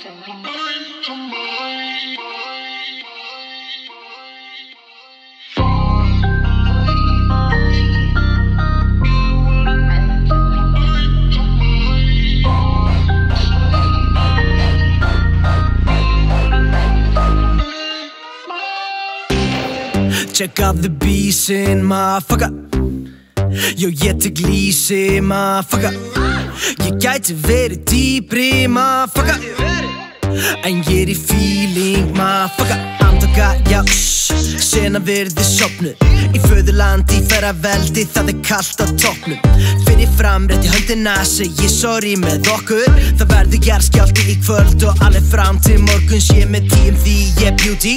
Check out the beast in my fucker. You're yet to glee, in my fucker. Ég gæti verið dýbri, motherfucker En ég er í feeling, motherfucker Andaka, já, Sena verði sopnu Í föðurlandi, í ferra veldi Það er kallt á toppnum. Fyrir fram, rétti höndina Segji sorry með okkur. Það verður gerðskjálti í kvöld Og alveg fram til morguns Ég með tím því ég beauty.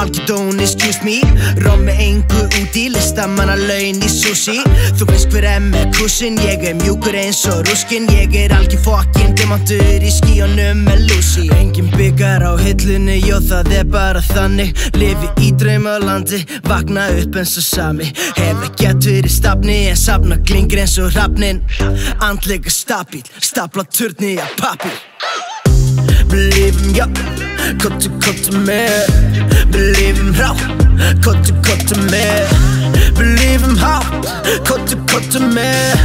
Algjör don't excuse me. Róm með engu úti Listamanna laun í sushi. Þú veist hver er með kussin Ég er mjúkur eins og ruskin. Ég er algjör fokkin Diamantur í skíunum með Lucy. Engin byggar á hillunni Jó það er bara þannig. Lifi í draumalandi Vakna upp eins og sami. Hef ekkert verið stafni En safna klingir eins og rafnin Andlega stabíl Stapla turni af pappir Beliefum já Kottu kottu með. Beliefum rá Kottu kottu með. Beliefum há Kottu kottu með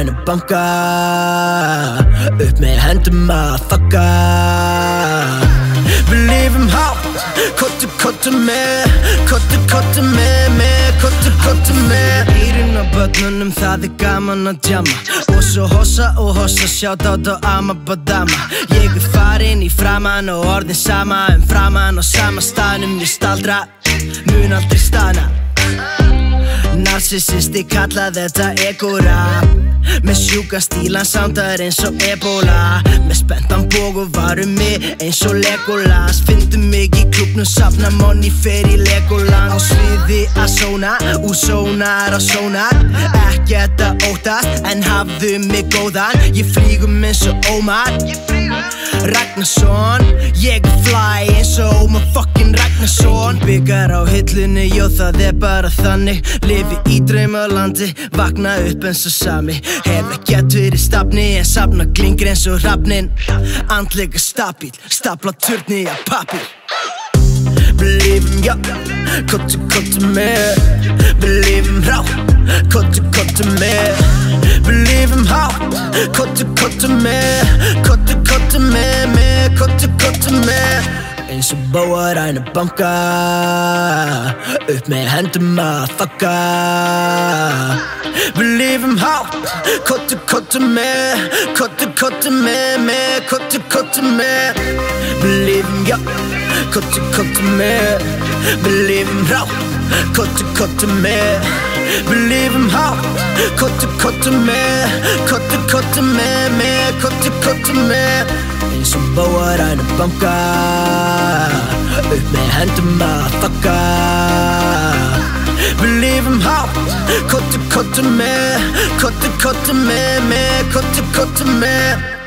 ræna banka Upp með hendum að fucka Beliefum há Kottu kottu með Kottu kottu með með Kottu kottu með. Eirinn á börnunum það er gaman að djama Og svo hossa og hossa sjátt át á Amabadama Ég er farinn í framann og orðin sama Um framann og sama staðnum ég staldra Mun aldrei staðna Narcissisti kalla þetta ego-rap Með sjúka stílan sándar eins og ebola. Með spenntan bóg og varum mig eins og Legolas. Fyndu mig í klubnum, safna money, fer í Legoland. Á sviði að sóna, úr sónar á sónar Ekkert að óttast, en hafðu mig góðan Ég flýgum eins og Ómar. Ragnarsson Ég er fly eins og Ómar. Fucking Ragnarsson Byggar á hillunni, jó það er bara þannig. Lifi í draumalandi, vakna upp eins og sami. Hef ekkert verið stafni en safna klingir eins og rafnin Andlega stabíl, stapla turni af pappir Beliefum já, kottu kottu með. Beliefum rá, kottu kottu með. Beliefum há, kottu kottu með. Kottu kottu með með, kottu kottu með Eins og bóar ræna banka. Upp með hendum að fucka Beliefum há, kottu kottu með Kottu kottu með með, kottu kottu með. Beliefum já Kottu kottu með. Beliefum rá Kottu kottu með. Beliefum há Kottu kottu með Kottu kottu með með Kottu kottu með. Eins og bóar ræna banka Upp með hendum að fucka Beliefum há Kottu kottu með Kottu kottu með með Kottu kottu með